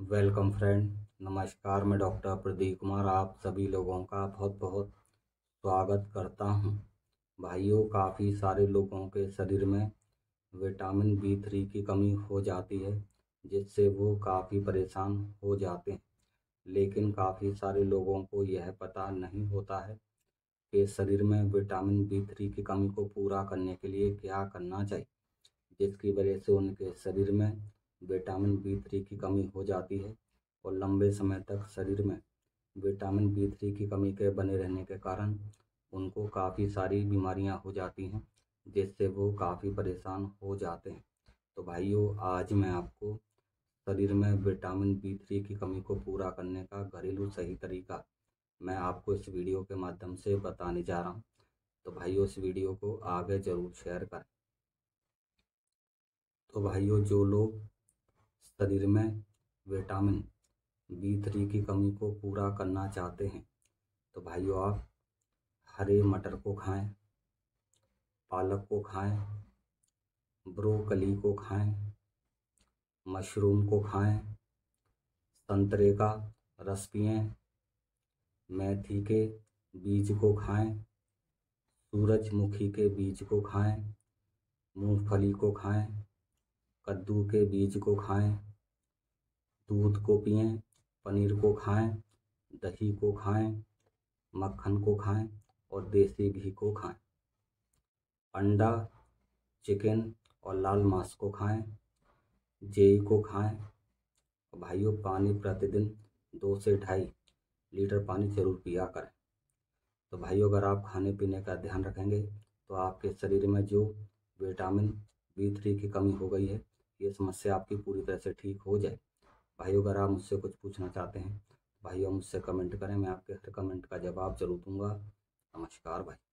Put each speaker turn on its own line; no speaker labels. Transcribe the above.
Welcome friend, नमस्कार, मैं doctor Pradeep Kumar, आप सभी लोगों का बहुत बहुत स्वागत करता हूँ। भाइयों, काफ़ी सारे लोगों के शरीर में विटामिन बी थ्री की कमी हो जाती है, जिससे वो काफ़ी परेशान हो जाते हैं। लेकिन काफ़ी सारे लोगों को यह पता नहीं होता है कि शरीर में विटामिन बी थ्री की कमी को पूरा करने के लिए क्या करना चाहिए, जिसकी वजह से उनके शरीर में विटामिन बी थ्री की कमी हो जाती है और लंबे समय तक शरीर में विटामिन बी थ्री की कमी के बने रहने के कारण उनको काफ़ी सारी बीमारियाँ हो जाती हैं, जिससे वो काफ़ी परेशान हो जाते हैं। तो भाइयों, आज मैं आपको शरीर में विटामिन बी थ्री की कमी को पूरा करने का घरेलू सही तरीका मैं आपको इस वीडियो के माध्यम से बताने जा रहा हूँ। तो भाइयों, इस वीडियो को आगे ज़रूर शेयर करें। तो भाइयों, जो लोग शरीर में विटामिन बी थ्री की कमी को पूरा करना चाहते हैं। तो भाइयों, आप हरे मटर को खाएँ, पालक को खाएँ, ब्रोकली को खाएँ, मशरूम को खाएँ, संतरे का रस पिएँ, मेथी के बीज को खाएँ, सूरजमुखी के बीज को खाएँ, मूंगफली को खाएँ, कद्दू के बीज को खाएँ। दूध को पिएँ, पनीर को खाएँ, दही को खाएँ, मक्खन को खाएँ और देसी घी को खाएँ। अंडा, चिकन और लाल मांस को खाएँ, जेई को खाएँ। भाइयों, पानी प्रतिदिन दो से ढाई लीटर पानी ज़रूर पिया करें। तो भाइयों, अगर आप खाने पीने का ध्यान रखेंगे तो आपके शरीर में जो विटामिन बी थ्री की कमी हो गई है, ये समस्या आपकी पूरी तरह से ठीक हो जाए भाइयों, अगर आप मुझसे कुछ पूछना चाहते हैं भाई भाइयों मुझसे कमेंट करें, मैं आपके हर कमेंट का जवाब ज़रूर दूँगा। नमस्कार भाई।